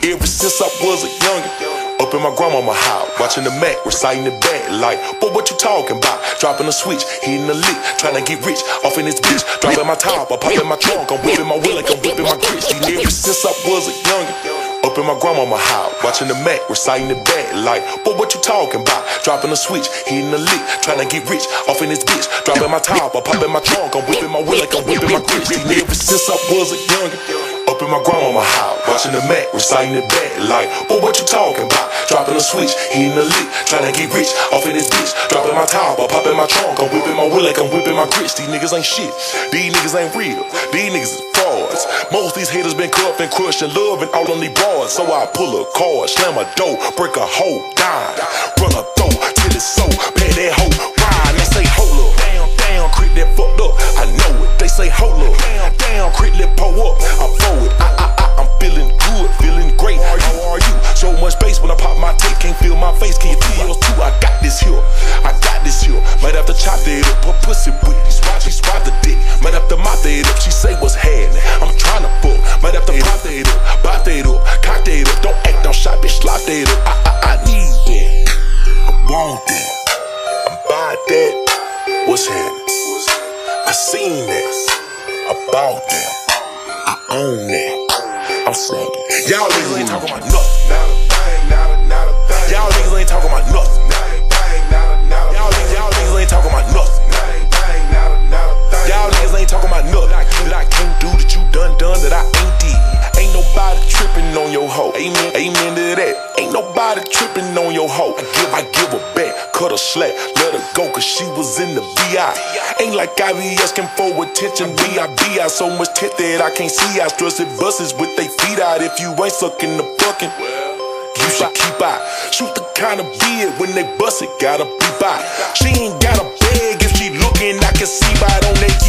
Ever since I was a youngin'. Up in my grandmama house, watching the Mac, reciting the back like, but what you talking about? Dropping a switch, hitting the lick, trying to get rich off in this bitch. Dropping my top, I pop in my trunk, I'm whipping my wheel like I'm whipping my grits. Ever since I was a youngin'. Up in my grandmama house, watching the Mac, reciting the back like, but what you talking about? Dropping a switch, hitting the lick, trying to get rich off in this bitch. Dropping my top, I pop in my trunk, I'm whipping my wheel like I'm whipping my grits. Ever since I was a youngin'. Up in my grandmama house, watching the Mac, reciting the back like, but what you talking about? Dropping a switch, hitting the lick, trying to get rich off in this bitch. Dropping my top, I pop in my trunk, I'm whipping my wheel like I'm whipping my grits. These niggas ain't shit, these niggas ain't real, these niggas is frauds. Most these haters been cuffed and crushed and loving all on these bars. So I pull a card, slam a door, break a hole, dime, run a throw till it's so, up, I forward, I, I, I, I'm feeling good, feeling great. How are you? So much bass when I pop my tape, can't feel my face, can you feel yours too? I got this here, I got this here. Might have to chop it up, put pussy with it. Swap, she swap the dick. Might have to mop it up, she say what's happening. I'm trying to fuck, might have to pop that up, pop that up, cock that up. Don't act on shot, bitch, slop that up. I, I, I need that, I want that, I buy that. What's happening? I seen that, that, I own that. I'm snapping. Y'all niggas ain't talking about nothing. Hoe. Amen, amen to that. Ain't nobody tripping on your hoe. I give, I give her back, cut her slack, let her go cause she was in the VI. Ain't like I be asking for attention. B.I.B. I so much tit that I can't see. I stress it buses with they feet out. If you ain't sucking the fucking. You should keep out. Shoot the kind of beard when they bust it, gotta be by. She ain't got a bag if she looking, I can see right on that